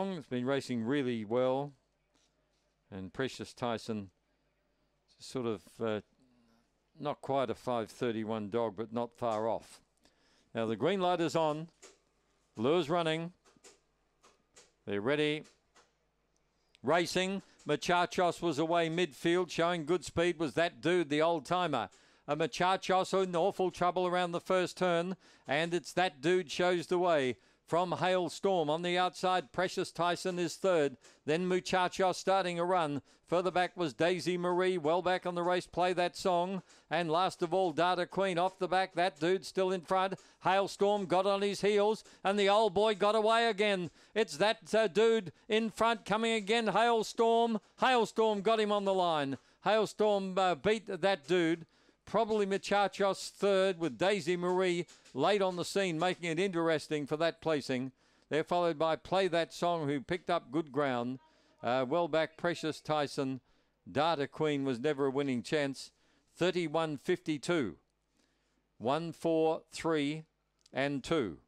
It's been racing really well. And Precious Tyson, sort of uh, not quite a 531 dog, but not far off. Now the green light is on. Lure's running. They're ready. Racing. Muchachos was away midfield, showing good speed. Was that dude, the old timer? A Muchachos in awful trouble around the first turn, and it's that dude shows the way from Hailstorm. On the outside, Precious Tyson is third. Then Muchachos starting a run. Further back was Daisy Marie. Well back on the race, play that song. And last of all, Data Queen off the back. That dude still in front. Hailstorm got on his heels, and the old boy got away again. It's that uh, dude in front coming again. Hailstorm. Hailstorm got him on the line. Hailstorm uh, beat that dude. Probably Muchachos third with Daisy Marie late on the scene, making it interesting for that placing. They're followed by Play That Song, who picked up good ground. Uh, well back, Precious Tyson. Data Queen was never a winning chance. 31 52. 1 4 3 and 2.